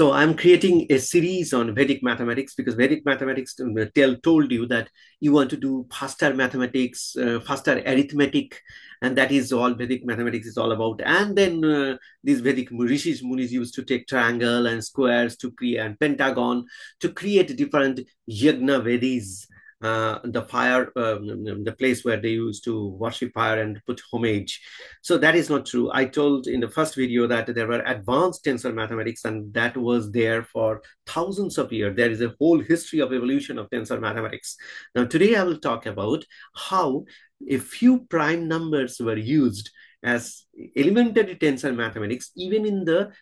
So I'm creating a series on Vedic mathematics because Vedic mathematics tell told you that you want to do faster mathematics, uh, faster arithmetic, and that is all Vedic mathematics is all about. And then uh, these Vedic rishis munis used to take triangle and squares to create and pentagon to create different yagna vedis uh, the fire, um, the place where they used to worship fire and put homage. So that is not true. I told in the first video that there were advanced tensor mathematics and that was there for thousands of years. There is a whole history of evolution of tensor mathematics. Now today I will talk about how a few prime numbers were used as elementary tensor mathematics even in the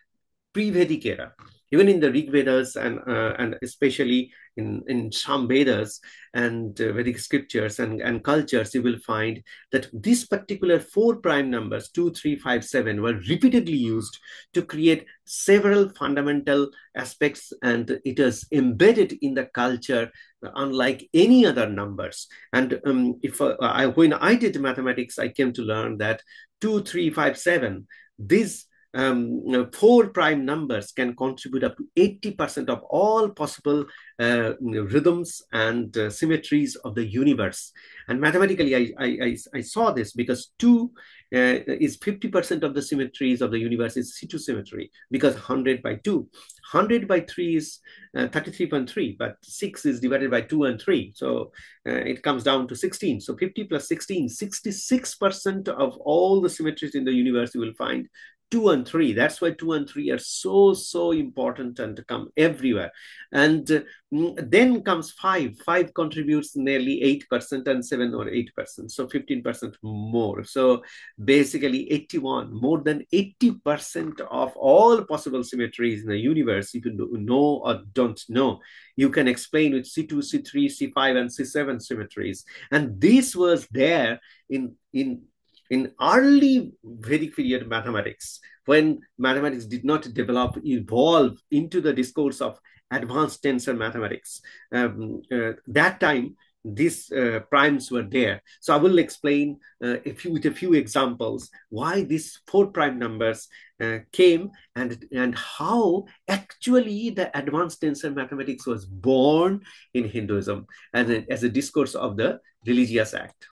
pre-Vedic era even in the Rig Vedas and uh, and especially in in Sam Vedas and uh, Vedic scriptures and, and cultures, you will find that these particular four prime numbers, two, three, five, seven, were repeatedly used to create several fundamental aspects, and it is embedded in the culture unlike any other numbers. And um, if uh, I, when I did mathematics, I came to learn that two, three, five, seven, these um, four prime numbers can contribute up to 80% of all possible uh, rhythms and uh, symmetries of the universe. And mathematically, I, I, I, saw this because two uh, is 50% of the symmetries of the universe is C2 symmetry because 100 by 2. 100 by 3 is uh, 33.3, but 6 is divided by 2 and 3. So uh, it comes down to 16. So 50 plus 16, 66% of all the symmetries in the universe you will find two and three. That's why two and three are so, so important and come everywhere. And uh, then comes five. Five contributes nearly 8% and seven or 8%. So 15% more. So basically 81, more than 80% of all possible symmetries in the universe, if you know or don't know, you can explain with C2, C3, C5, and C7 symmetries. And this was there in, in in early Vedic period mathematics, when mathematics did not develop, evolve into the discourse of advanced tensor mathematics, um, uh, that time these uh, primes were there. So I will explain uh, a few, with a few examples why these four prime numbers uh, came and, and how actually the advanced tensor mathematics was born in Hinduism as a, as a discourse of the religious act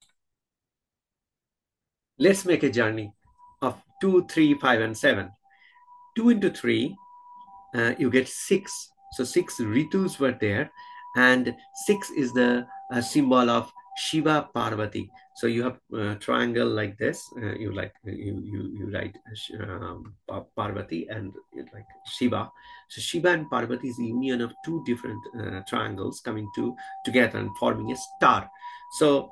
let's make a journey of 2, 3, 5, and 7. 2 into 3, uh, you get 6. So 6 ritus were there, and 6 is the uh, symbol of Shiva Parvati. So you have a triangle like this. Uh, you like you you you write um, Parvati and like Shiva. So Shiva and Parvati is the union of two different uh, triangles coming to together and forming a star. So,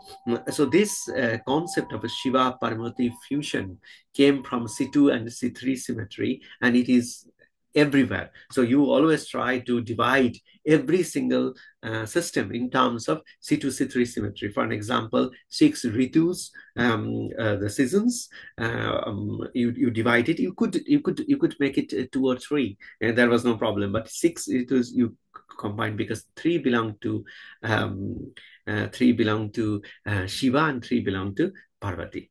so this uh, concept of a Shiva Parvati fusion came from C2 and C3 symmetry, and it is everywhere. So you always try to divide every single uh, system in terms of C2, C3 symmetry. For an example, six ritus, um, uh, the seasons, uh, um, you, you divide it. You could you could you could make it uh, two or three, and there was no problem. But six ritus you combine because three belong to um, three belong to uh, Shiva and three belong to Parvati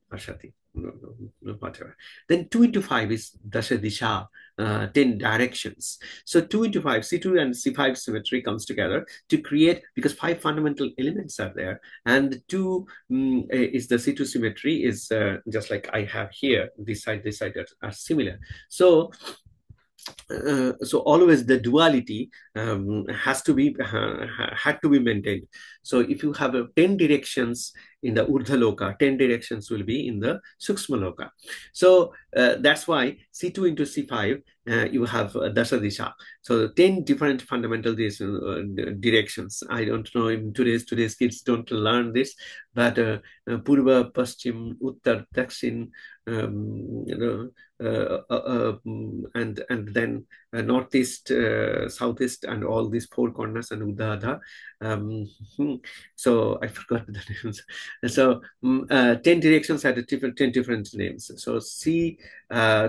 no, whatever. Then 2 into 5 is Dasha Disha, uh, 10 directions. So 2 into 5, C2 and C5 symmetry comes together to create, because five fundamental elements are there. And 2 um, is the C2 symmetry is uh, just like I have here, this side, this side are similar. So uh, so always the duality um, has to be uh, had to be maintained. So if you have uh, 10 directions in the urdhaloka 10 directions will be in the sukshmaloka so uh, that's why c2 into c5 uh, you have uh, dasha disha. So 10 different fundamental directions. I don't know in today's today's kids don't learn this but purva paschim uttar dakshin um, you know Uh, uh, uh, mm, and and then northeast, southeast, and all these four corners and Udada. Um, hmm, so I forgot the names. So um, ten directions had different ten different names. So C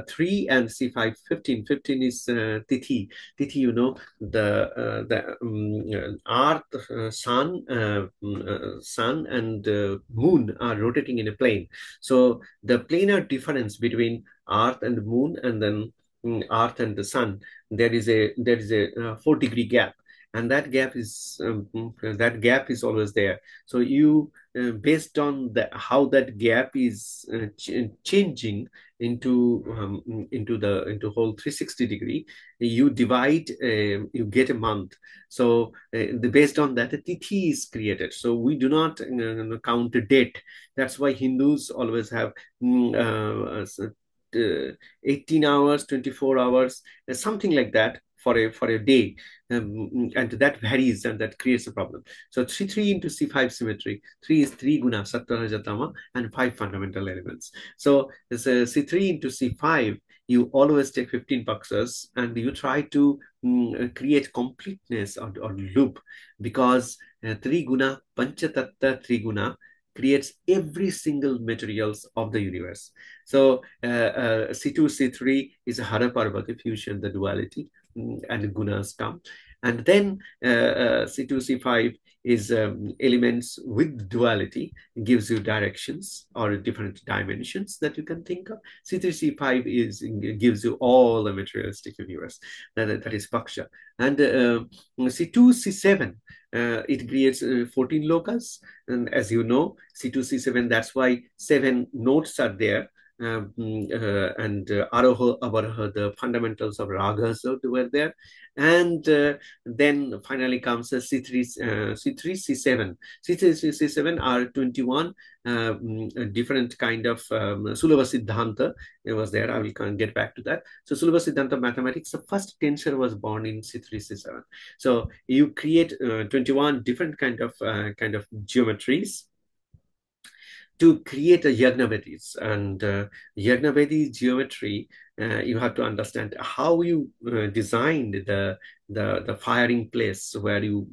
three and C five fifteen. Fifteen 15 is Tithi. Tithi, you know the the um, Earth, Sun, mm, Sun, and Moon are rotating in a plane. So the planar difference between Earth and Moon, and then mm, Earth and the Sun, there is a there is a uh, four degree gap, and that gap is um, that gap is always there. So you uh, based on the, how that gap is uh, ch changing into um, into the into whole 360 degree you divide uh, you get a month. So uh, the, based on that a tithi is created. So we do not uh, count a date. That's why hindus always have mm, uh, 18 hours 24 hours something like that for a for a day. Um, and that varies and that creates a problem. So 3 3 into c5 symmetry 3 is 3 guna sattva and 5 fundamental elements. So it's a c3 into c5 you always take 15 boxes and you try to um, create completeness or, or loop because uh, 3 guna panchatatta 3 guna creates every single materials of the universe. So uh, uh, C2, C3 is Hara Parvati fusion, the duality, mm, and gunas come. And then uh, uh, C2, C5 is um, elements with duality, gives you directions or different dimensions that you can think of. C3, C5 is gives you all the materialistic universe. That, that is Paksha. And uh, C2, C7 uh, it creates uh, 14 lokas. And as you know, C2, C7, that's why seven notes are there. Um, uh, and uh, Aroha, Avaroha, the fundamentals of ragas were there. And uh, then finally comes a C3, uh, C3, C7. C3, C7 are 21 um, different kind of um, Sulabha Siddhanta. It was there. I will get back to that. So Sulabha Siddhanta mathematics, the first tensor was born in C3, C7. So you create uh, 21 different kind of uh, kind of geometries to create a Yagnavedis. And uh, Yagnavedi geometry, uh, you have to understand how you uh, designed the the the firing place where you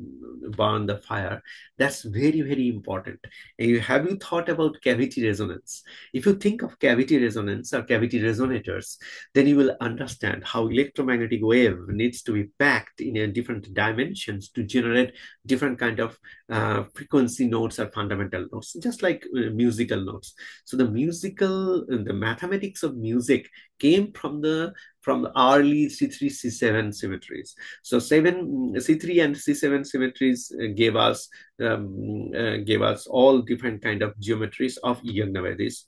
burn the fire. That's very very important. And you have you thought about cavity resonance? If you think of cavity resonance or cavity resonators then you will understand how electromagnetic wave needs to be packed in a different dimensions to generate different kind of uh, frequency notes or fundamental notes just like uh, musical notes. So the musical the mathematics of music came from the from the early C3, C7 symmetries. So seven C3 and C7 symmetries uh, gave us um, uh, gave us all different kind of geometries of Yagnavedis.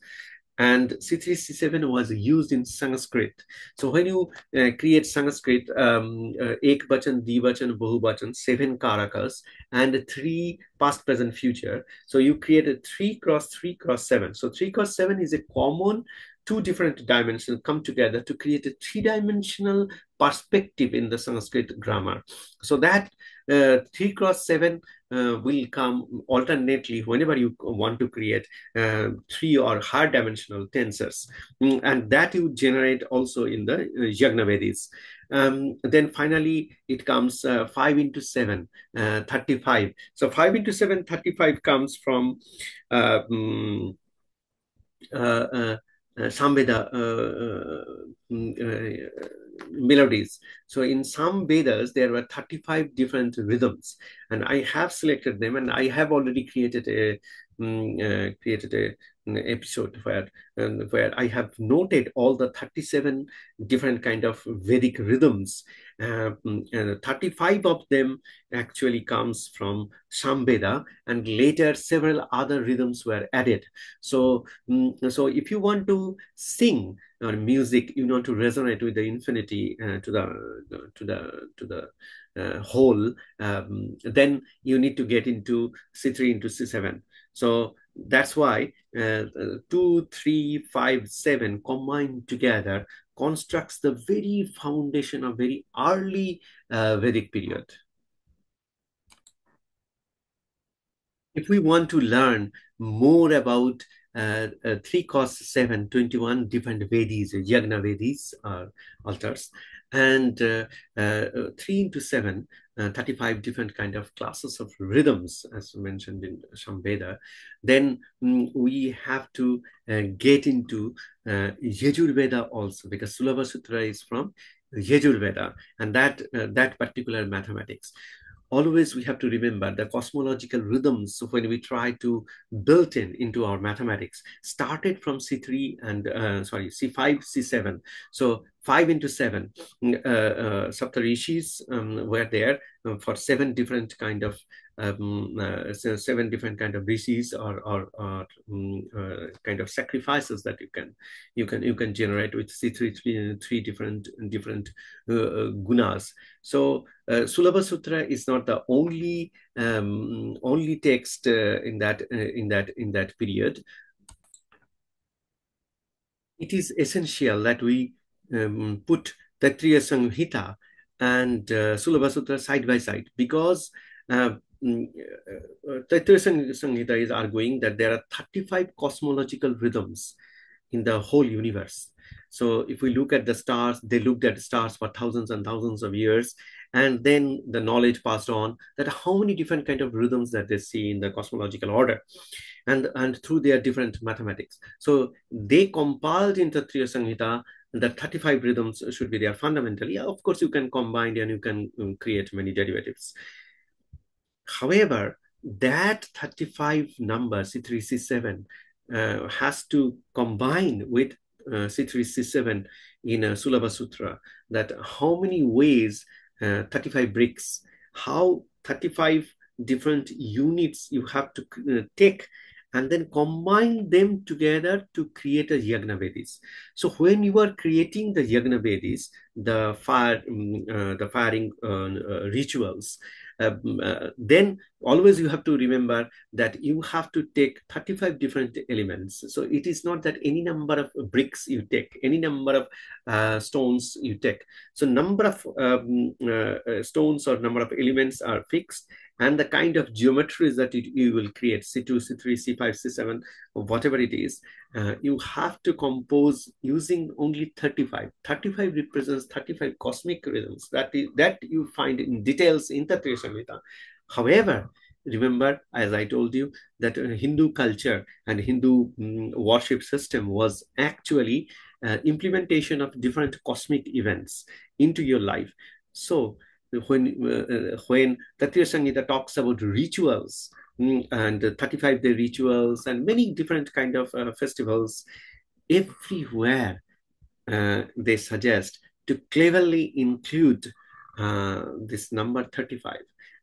And C3, C7 was used in Sanskrit. So when you uh, create Sanskrit, um, uh, Ek Bachan, Dvachan, Bahubachan, seven Karakas, and three past, present, future. So you created three cross three cross seven. So three cross seven is a common two different dimensions come together to create a three-dimensional perspective in the Sanskrit grammar. So that uh, 3 cross 7 uh, will come alternately whenever you want to create uh, three or higher dimensional tensors. Mm, and that you generate also in the uh, Yagnavedis. Um, then finally, it comes uh, 5 into 7, uh, 35. So 5 into 7, 35 comes from um, Samveda uh, uh, mm, melodies. So in some Vedas, there were 35 different rhythms, and I have selected them, and I have already created a um, uh, created a episode where where I have noted all the 37 different kind of Vedic rhythms. Uh, and 35 of them actually comes from Samveda and later several other rhythms were added. So, um, so if you want to sing or music, you want to resonate with the infinity uh, to the to the to the uh, whole, um, then you need to get into C3 into C7. So that's why uh, two, three, five, seven combined together constructs the very foundation of very early uh, Vedic period. If we want to learn more about uh, uh, 3 cos 7, 21 different Vedis, Yagna Vedis, uh, altars, and uh, uh, 3 into 7, uh, 35 different kind of classes of rhythms, as mentioned in Samveda, then um, we have to get into Yajurveda also, because Sulabha Sutra is from Yajurveda, and that, uh, that particular mathematics. Always we have to remember the cosmological rhythms when we try to build in into our mathematics. Started from c3 and uh, sorry c5 c7 so 5 into 7 uh, uh, saptarishis um, were there um, for seven different kind of um, uh, seven different kind of rishis or, or, or um, uh, kind of sacrifices that you can you can you can generate with C3 three, three different different uh, uh gunas. So uh, Sulabha Sutra is not the only um, only text uh, in that in that in that period. It is essential that we um, put Taittiriya Samhita and uh, Sulabha Sutra side by side because uh, uh, Mm, uh, uh, Taittiriya Samhita is arguing that there are 35 cosmological rhythms in the whole universe. So if we look at the stars, they looked at stars for thousands and thousands of years, and then the knowledge passed on that how many different kind of rhythms that they see in the cosmological order, and and through their different mathematics. So they compiled into Taittiriya Samhita the 35 rhythms should be there fundamentally. Of course, you can combine and you can um, create many derivatives. However, that 35 number, C3, C7, uh, has to combine with uh, C3, C7 in a Sulabha Sutra, that how many ways uh, 35 bricks, how 35 different units you have to uh, take and then combine them together to create a Yagnavedis. So when you are creating the Yagnavedis, the fire, um, uh, the firing uh, uh, rituals, um, uh, then always you have to remember that you have to take 35 different elements. So it is not that any number of bricks you take, any number of uh, stones you take. So number of um, uh, uh stones or number of elements are fixed and the kind of geometries that it, you will create, C2, C3, C5, C7, or whatever it is, uh, you have to compose using only 35. 35 represents 35 cosmic rhythms that, is, that you find in details in the Samhita. However, remember, as I told you, that uh, Hindu culture and Hindu um, worship system was actually uh, implementation of different cosmic events into your life. So when uh, when Taittiriya Samhita talks about rituals mm, and 35 day rituals and many different kind of uh, festivals, everywhere uh, they suggest to cleverly include uh, this number 35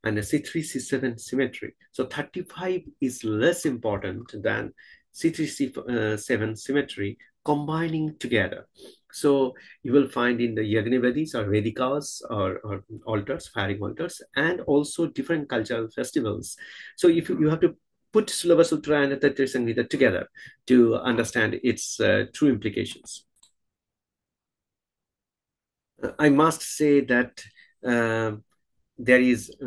and a C3, C7 symmetry. So 35 is less important than C3, C7 symmetry combining together. So you will find in the Yagnavedis or Vedikas or, or altars, firing altars, and also different cultural festivals. So if you, you have to put Sulabha Sutra and Taittiriya Samhita together to understand its uh, true implications. I must say that uh, there is uh,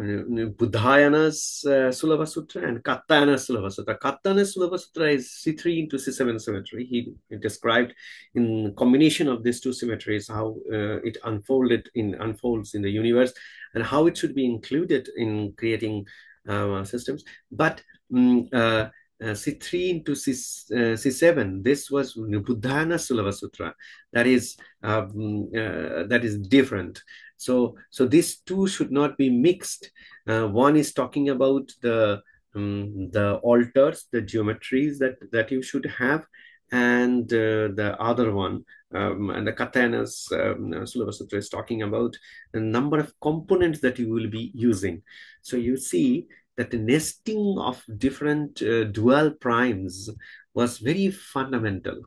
Baudhayana's uh, Sulabha Sutra and Katyayana's Sulabha Sutra. Katyayana's Sulabha Sutra is C3 into C7 symmetry. He, he described in combination of these two symmetries how uh, it unfolded in unfolds in the universe and how it should be included in creating uh, systems. But um, uh, C3 into C, uh, C7, this was Baudhayana Sulabha Sutra. That is um, uh, that is different. So, so these two should not be mixed. Uh, one is talking about the um, the altars, the geometries that that you should have, and uh, the other one, um, and the katanas um, Sutra is talking about the number of components that you will be using. So you see that the nesting of different uh, dual primes was very fundamental.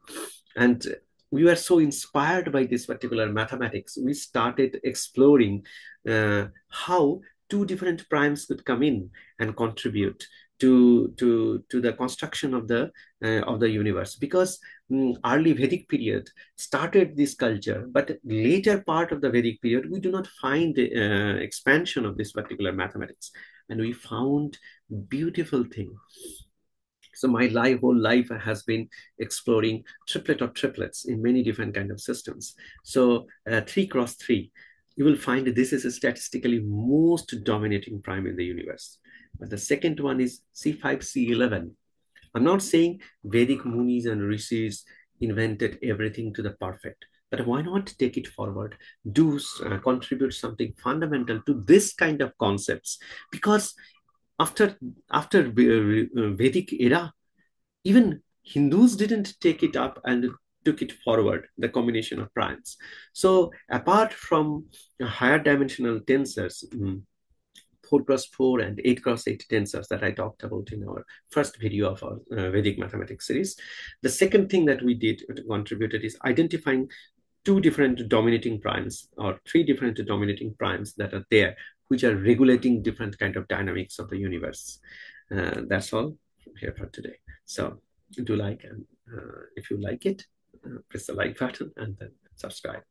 And we were so inspired by this particular mathematics, we started exploring uh, how two different primes could come in and contribute to to to the construction of the uh, of the universe. Because um, early vedic period started this culture but later part of the vedic period we do not find uh, expansion of this particular mathematics. And we found beautiful thing so my life, whole life has been exploring triplet or triplets in many different kind of systems. So uh, three cross three, you will find this is a statistically most dominating prime in the universe. But the second one is C5, C11. I'm not saying Vedic Munis and Rishis invented everything to the perfect. but why not take it forward do uh, contribute something fundamental to this kind of concepts because after after uh, vedic era even hindus didn't take it up and took it forward the combination of primes so apart from higher dimensional tensors um, 4 cross 4 and 8 cross 8 tensors that I talked about in our first video of our uh, Vedic mathematics series. The second thing that we did contributed is identifying two different dominating primes or three different dominating primes that are there, which are regulating different kind of dynamics of the universe. Uh, that's all here for today. So do like and uh, if you like it, uh, press the like button and then subscribe.